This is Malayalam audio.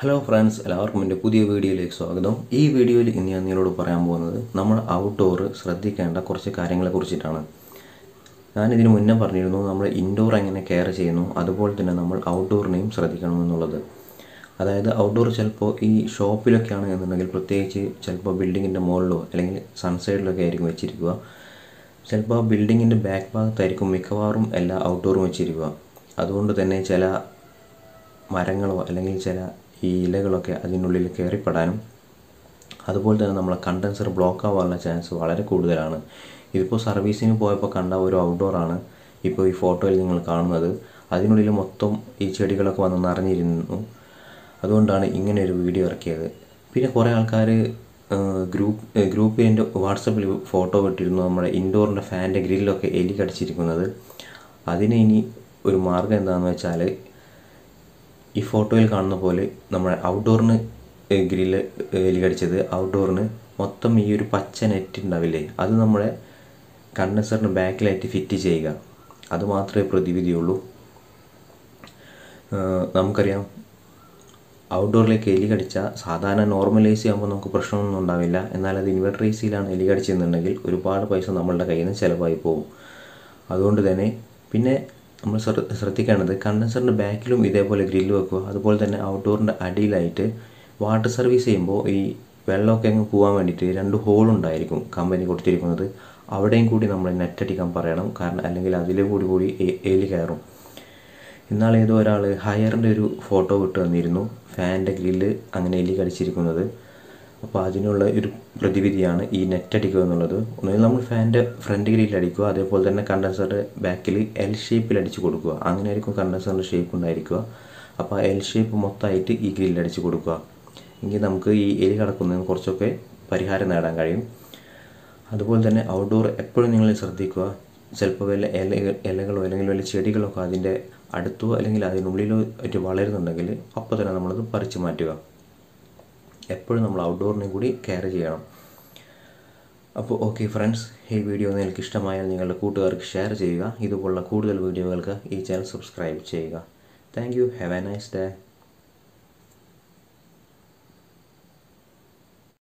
ഹലോ ഫ്രണ്ട്സ് എല്ലാവർക്കും എന്റെ പുതിയ വീഡിയോയിലേക്ക് സ്വാഗതം. ഈ വീഡിയോയിൽ ഇന്ന് ഞാൻ നിങ്ങളോട് പറയാൻ പോകുന്നത് നമ്മൾ ഔട്ട്ഡോർ ശ്രദ്ധിക്കേണ്ട കുറച്ച് കാര്യങ്ങളെ കുറിച്ചിട്ടാണ്. ഞാൻ ഇതിന് മുന്നേ പറഞ്ഞിരുന്നു നമ്മൾ ഇൻഡോർ എങ്ങനെ കെയർ ചെയ്യുന്നു അതുപോലെ തന്നെ നമ്മൾ ഔട്ട്ഡോറിനെയും ശ്രദ്ധിക്കണം എന്നുള്ളത്. അതായത് ഔട്ട്ഡോർ ചിലപ്പോൾ ഈ ഷോപ്പിലൊക്കെയാണ് എന്നുണ്ടെങ്കിൽ പ്രത്യേകിച്ച് ചിലപ്പോൾ ബിൽഡിങ്ങിന്റെ മുകളിലോ അല്ലെങ്കിൽ സൺസൈഡിലൊക്കെ ആയിരിക്കും വെച്ചിരിക്കുക. ചിലപ്പോൾ ബിൽഡിങ്ങിന്റെ ബാക്ക് ഭാഗത്തായിരിക്കും മിക്കവാറും എല്ലാ ഔട്ട്ഡോറും വെച്ചിരിക്കുക. അതുകൊണ്ട് തന്നെ ചില മരങ്ങളോ അല്ലെങ്കിൽ ചില ഈ ഇലകളൊക്കെ അതിനുള്ളിൽ കയറിപ്പെടാനും അതുപോലെ തന്നെ നമ്മളെ കണ്ടൻസർ ബ്ലോക്ക് ആവാനുള്ള ചാൻസ് വളരെ കൂടുതലാണ്. ഇതിപ്പോൾ സർവീസിന് പോയപ്പോൾ കണ്ട ഒരു ഔട്ട്ഡോറാണ് ഇപ്പോൾ ഈ ഫോട്ടോയിൽ നിങ്ങൾ കാണുന്നത്. അതിനുള്ളിൽ മൊത്തം ഈ ചെടികളൊക്കെ വന്ന് നിറഞ്ഞിരുന്നു. അതുകൊണ്ടാണ് ഇങ്ങനെ ഒരു വീഡിയോ ഇറക്കിയത്. പിന്നെ കുറേ ആൾക്കാർ ഗ്രൂപ്പ് ഗ്രൂപ്പിൽ എന്റെ വാട്സപ്പിൽ ഫോട്ടോ വിട്ടിരുന്നു നമ്മുടെ ഇൻഡോറിന്റെ ഫാനിന്റെ ഗ്രില്ലൊക്കെ എലി കടിച്ചിരിക്കുന്നത്. അതിന് ഇനി ഒരു മാർഗം എന്താണെന്ന് വെച്ചാൽ ഈ ഫോട്ടോയിൽ കാണുന്ന പോലെ നമ്മുടെ ഔട്ട്ഡോറിന് ഗ്രില്ല് എലി കടിച്ചത് ഔട്ട്ഡോറിന് മൊത്തം ഈ ഒരു പച്ച നെറ്റ് ഉണ്ടാവില്ലേ അത് നമ്മുടെ കണ്ടൻസറിന് ബാക്കിലായിട്ട് ഫിറ്റ് ചെയ്യുക. അത് മാത്രമേ പ്രതിവിധിയുള്ളൂ നമുക്കറിയാം. ഔട്ട്ഡോറിലേക്ക് എലി കടിച്ച സാധാരണ നോർമൽ എ സി ആകുമ്പോൾ നമുക്ക് പ്രശ്നമൊന്നും ഉണ്ടാവില്ല. എന്നാൽ അത് ഇൻവെർട്ടർ എ സിയിലാണ് എലി കടിച്ചെന്നുണ്ടെങ്കിൽ ഒരുപാട് പൈസ നമ്മളുടെ കയ്യിൽ നിന്ന് ചിലവായി പോകും. അതുകൊണ്ട് തന്നെ പിന്നെ നമ്മൾ ശ്രദ്ധിക്കേണ്ടത് കണ്ടൻസറിന്റെ ബാക്കിലും ഇതേപോലെ ഗ്രില്ല് വെക്കുക. അതുപോലെ തന്നെ ഔട്ട്ഡോറിന്റെ അടിയിലായിട്ട് വാട്ടർ സർവീസ് ചെയ്യുമ്പോൾ ഈ വെള്ളമൊക്കെ അങ്ങ് പോകാൻ വേണ്ടിയിട്ട് രണ്ട് ഹോൾ ഉണ്ടായിരിക്കും കമ്പനി കൊടുത്തിരിക്കുന്നത്. അവിടെയും കൂടി നമ്മൾ നെറ്റ് അടിക്കാൻ പറയണം. കാരണം അല്ലെങ്കിൽ അതിലെ കൂടി കൂടി എലി കയറും. എന്നാൽ ഏതോ ഒരാൾ ഹയറിന്റെ ഒരു ഫോട്ടോ വിട്ട് തന്നിരുന്നു ഫാനിന്റെ ഗ്രില്ല് അങ്ങനെ എലി കടിച്ചിരിക്കുന്നത്. അപ്പോൾ അതിനുള്ള ഒരു പ്രതിവിധിയാണ് ഈ നെറ്റ് അടിക്കുക എന്നുള്ളത്. ഒന്നുകിൽ നമ്മൾ ഫാനിന്റെ ഫ്രണ്ട് ഗ്രില്ലിൽ അടിക്കുക അതേപോലെ തന്നെ കണ്ടൻസറുടെ ബാക്കിൽ എൽ ഷേപ്പിൽ അടിച്ച് കൊടുക്കുക. അങ്ങനെ ആയിരിക്കും കണ്ടൻസറിന്റെ ഷേപ്പ് ഉണ്ടായിരിക്കുക. അപ്പോൾ എൽ ഷേപ്പ് മൊത്തമായിട്ട് ഈ ഗ്രില്ലിൽ അടിച്ച് കൊടുക്കുക. എങ്കിൽ നമുക്ക് ഈ എലി കടക്കുന്നതിന് കുറച്ചൊക്കെ പരിഹാരം നേടാൻ കഴിയും. അതുപോലെ തന്നെ ഔട്ട്ഡോർ എപ്പോഴും നിങ്ങൾ ശ്രദ്ധിക്കുക. ചിലപ്പോൾ വല്ല ഇല ഇലകളോ അല്ലെങ്കിൽ വല്ല ചെടികളൊക്കെ അതിന്റെ അടുത്തോ അല്ലെങ്കിൽ അതിനുള്ളിലോ ആയിട്ട് വളരുന്നുണ്ടെങ്കിൽ അപ്പോൾ തന്നെ നമ്മളത് പറിച്ചു മാറ്റുക. എപ്പോഴും നമ്മൾ ഔട്ട്ഡോറിനെ കൂടി കെയർ ചെയ്യണം. അപ്പോൾ ഓക്കെ ഫ്രണ്ട്സ് ഈ വീഡിയോ നിങ്ങൾക്ക് ഇഷ്ടമായാൽ നിങ്ങളുടെ കൂട്ടുകാർക്ക് ഷെയർ ചെയ്യുക. ഇതുപോലുള്ള കൂടുതൽ വീഡിയോകൾക്ക് ഈ ചാനൽ സബ്സ്ക്രൈബ് ചെയ്യുക. Thank you have a nice day